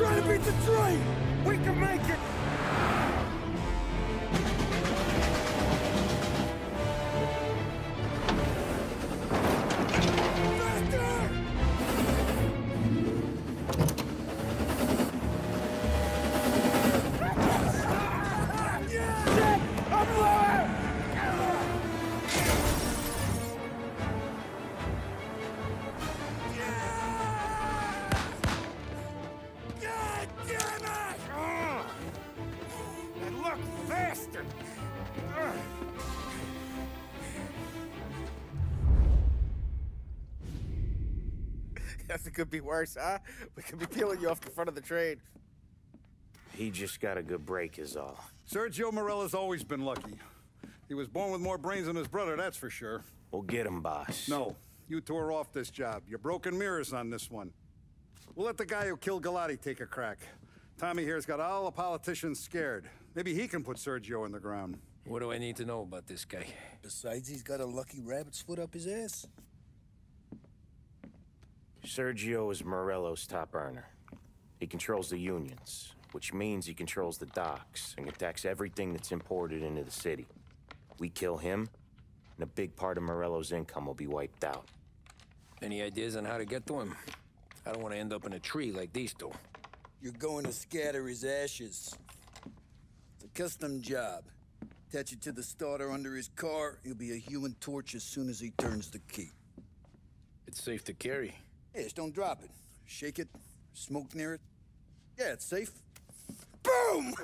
Trying to beat the train! We can make it! Guess it could be worse, huh? We could be peeling you off the front of the train. He just got a good break is all. Sergio Morello's always been lucky. He was born with more brains than his brother, that's for sure. We'll get him, boss. No, you two are off this job. You're broken mirrors on this one. We'll let the guy who killed Galati take a crack. Tommy here's got all the politicians scared. Maybe he can put Sergio in the ground. What do I need to know about this guy? Besides, he's got a lucky rabbit's foot up his ass. Sergio is Morello's top earner. He controls the unions, which means he controls the docks and attacks everything that's imported into the city. We kill him, and a big part of Morello's income will be wiped out. Any ideas on how to get to him? I don't want to end up in a tree like these two. You're going to scatter his ashes. It's a custom job. Attach it to the starter under his car. He'll be a human torch as soon as he turns the key. It's safe to carry. Yeah, just don't drop it. Shake it, smoke near it. Yeah, it's safe. Boom!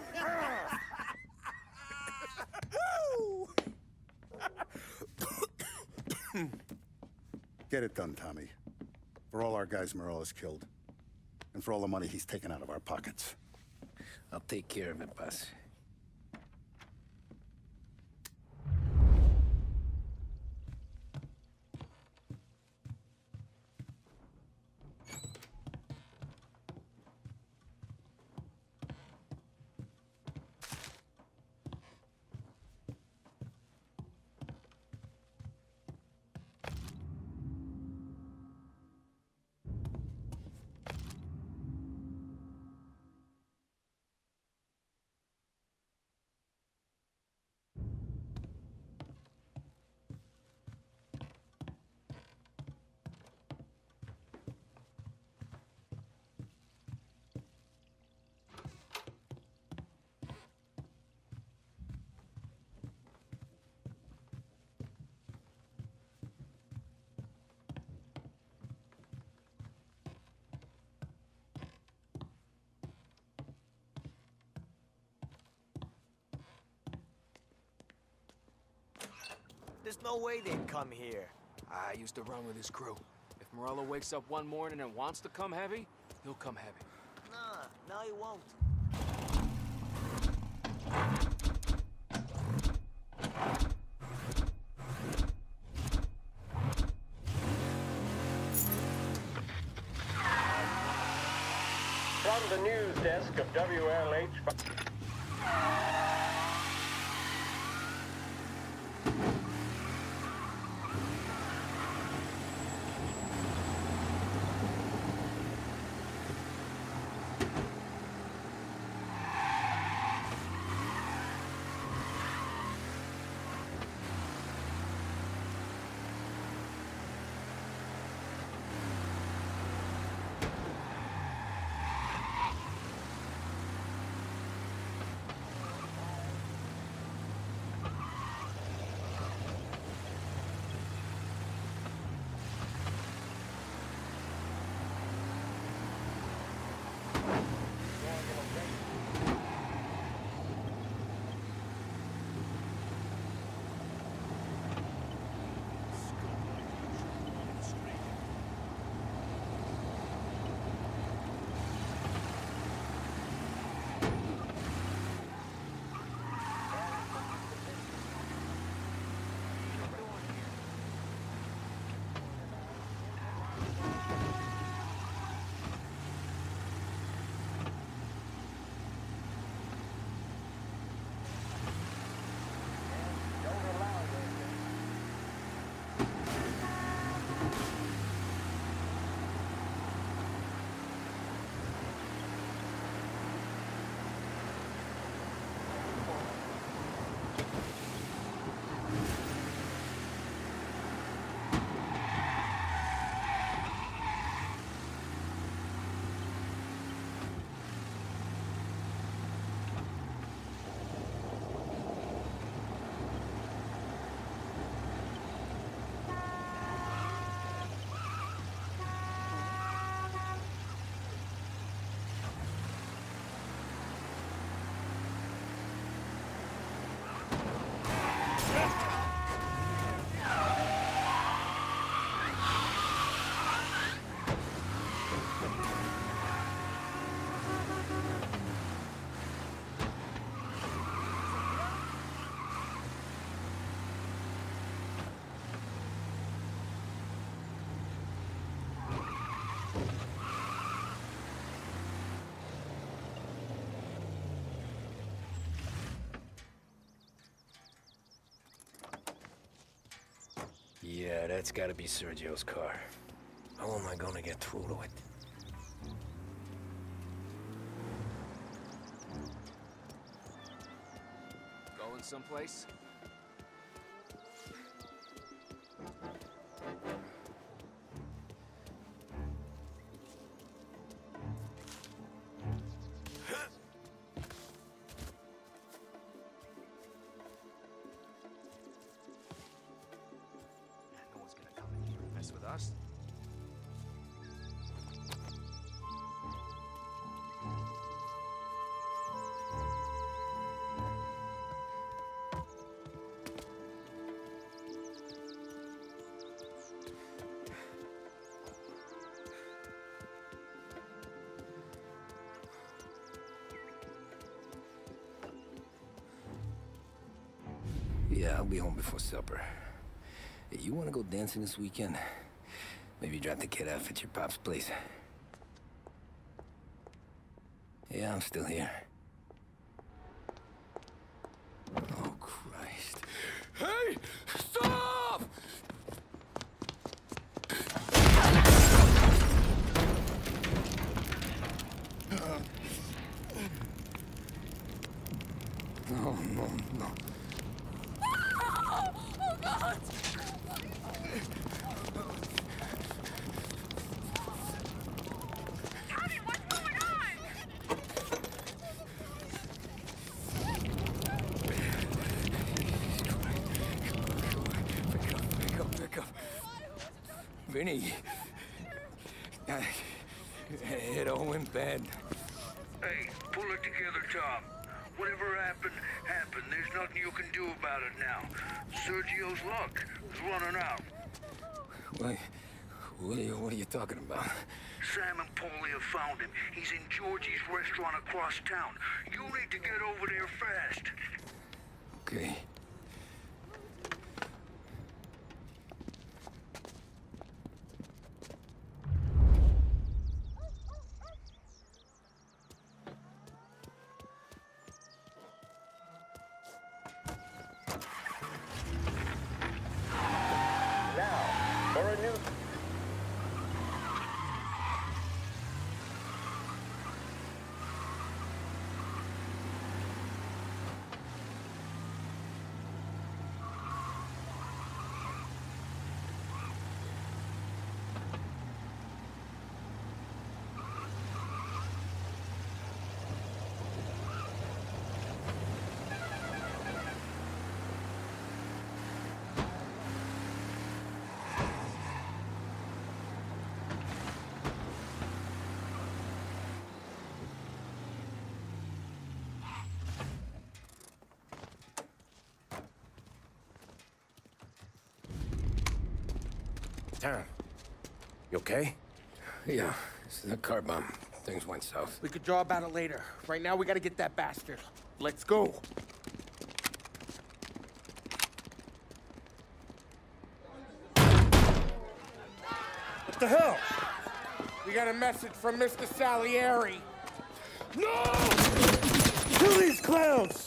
Get it done, Tommy. For all our guys Morello's killed. And for all the money he's taken out of our pockets. I'll take care of it, boss. There's no way they'd come here. I used to run with his crew. If Morello wakes up one morning and wants to come heavy, he'll come heavy. Nah, no, he won't. From the news desk of WLH. Yeah, that's gotta be Sergio's car. How am I gonna get through to it? Going someplace? Yeah, I'll be home before supper. Hey, you wanna go dancing this weekend? Maybe drop the kid off at your pop's place. Yeah, I'm still here. Oh, Christ. Hey! Stop! No, no, no. Pick up, pick up, pick up. Vinny. It all went bad. Hey, pull it together, Tom. Whatever happened, happened. There's nothing you can do about it now. Sergio's luck is running out. What, what, are you, what are you talking about? Sam and Paulie have found him. He's in Georgie's restaurant across town. You need to get over there fast. Okay. For a new Tom, you okay? Yeah, it's a car bomb. Things went south. We could draw about it later. Right now, we gotta get that bastard. Let's go. What the hell? We got a message from Mr. Salieri. No! Kill these clowns!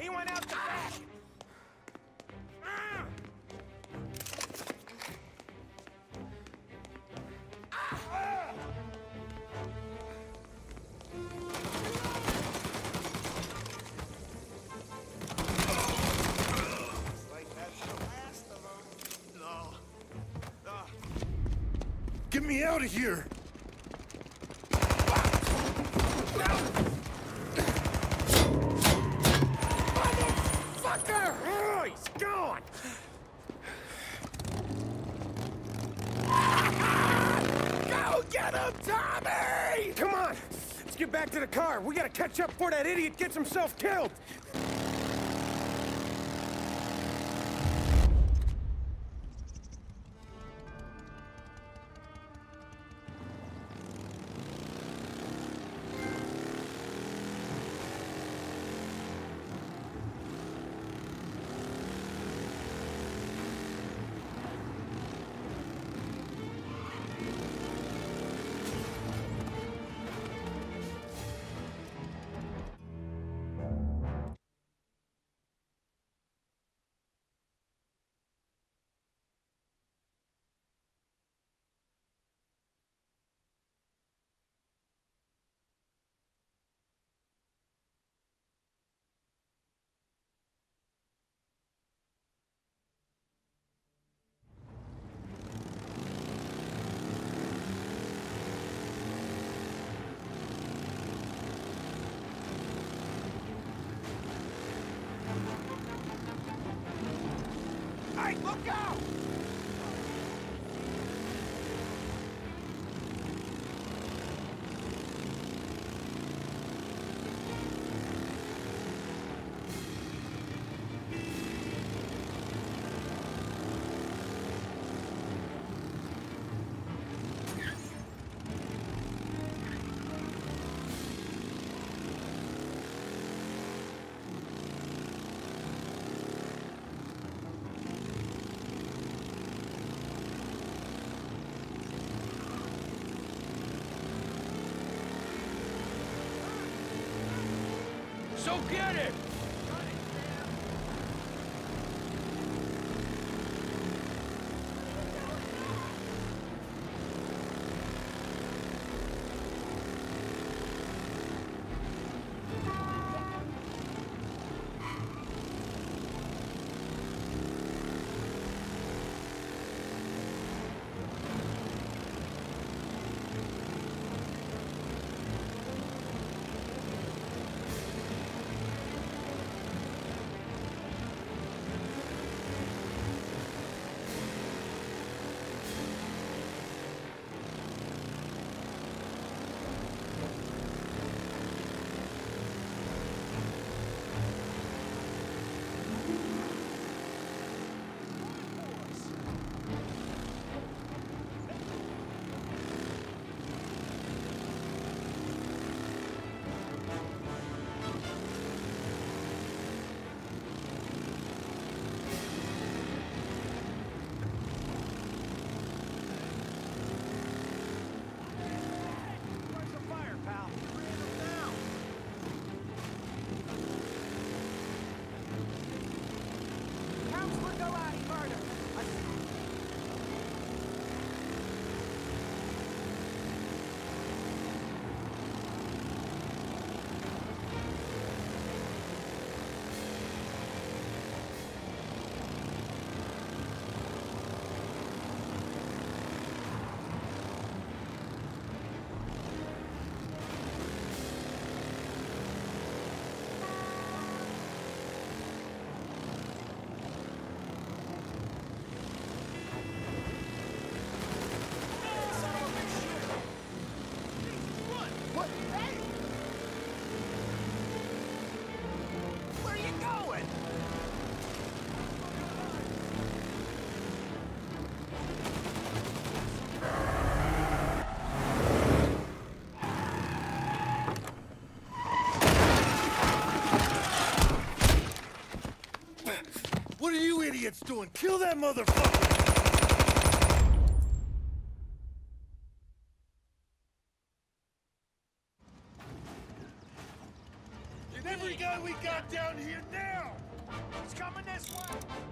He went out the back! Get me out of here! Fucker! Oh, he's gone! get back to the car. We gotta catch up before that idiot gets himself killed. So get it! Idiots doing? Kill that motherfucker! Get every guy we got down here now! He's coming this way!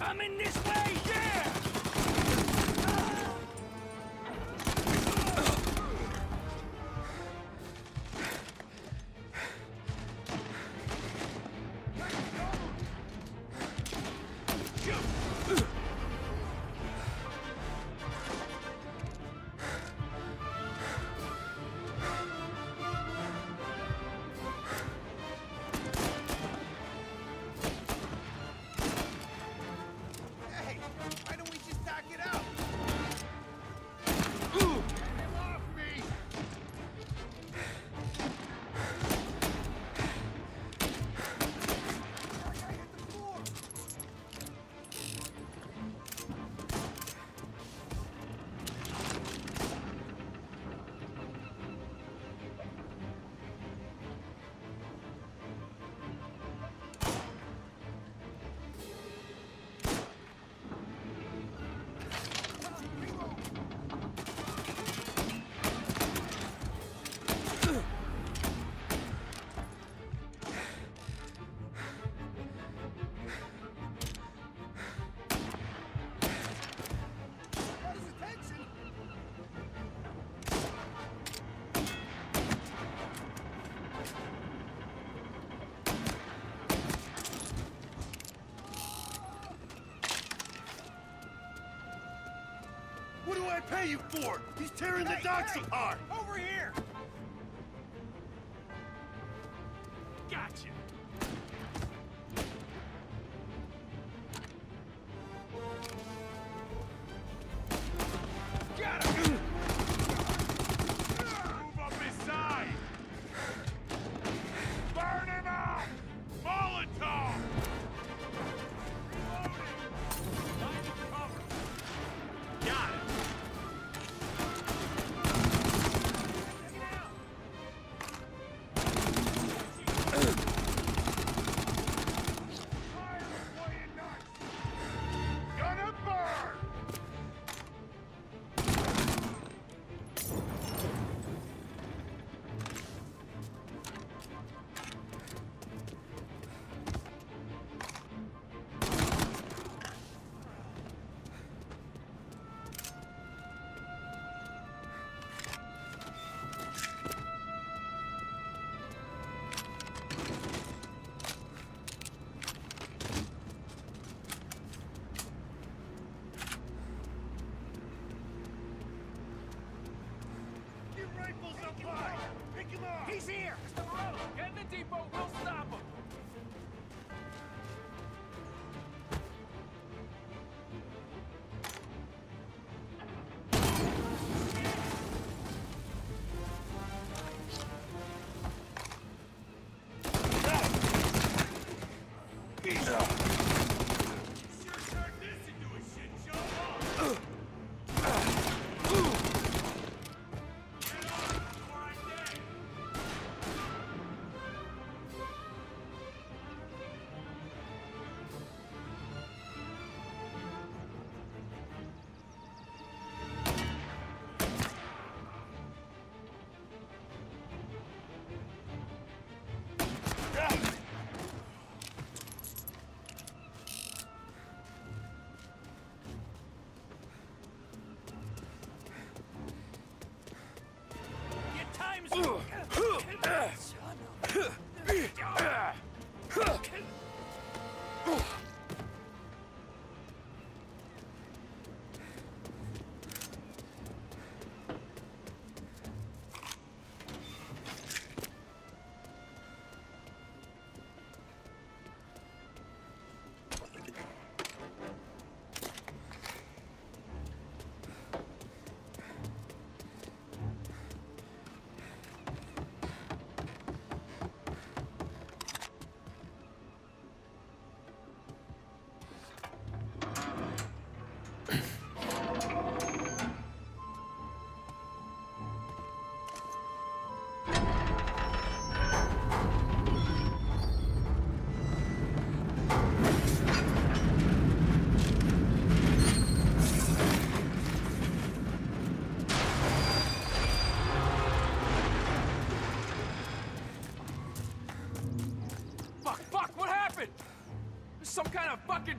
Coming this way! pay you for! He's tearing hey, the docks hey. apart!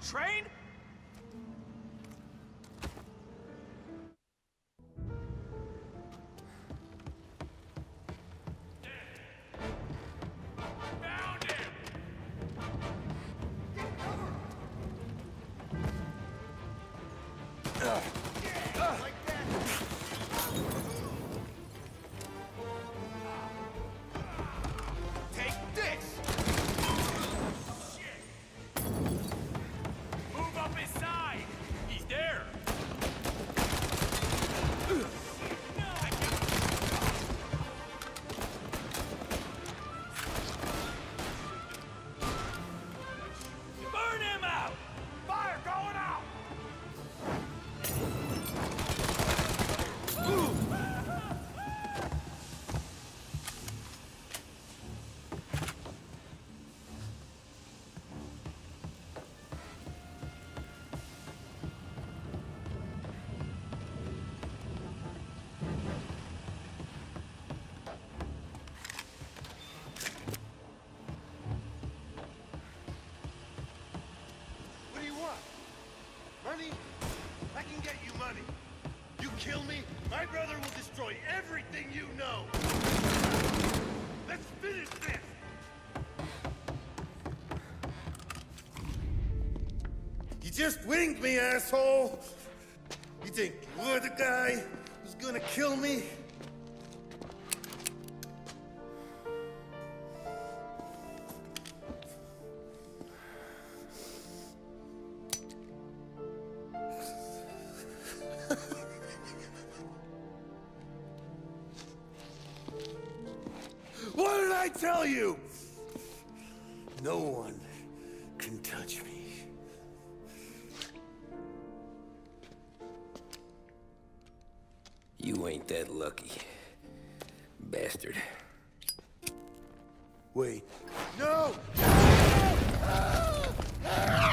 Train? Kill me, my brother will destroy everything you know. Let's finish this! You just winged me, asshole! You think you're the guy who's gonna kill me? No one can touch me. You ain't that lucky. Bastard. Wait. No! No! Ah!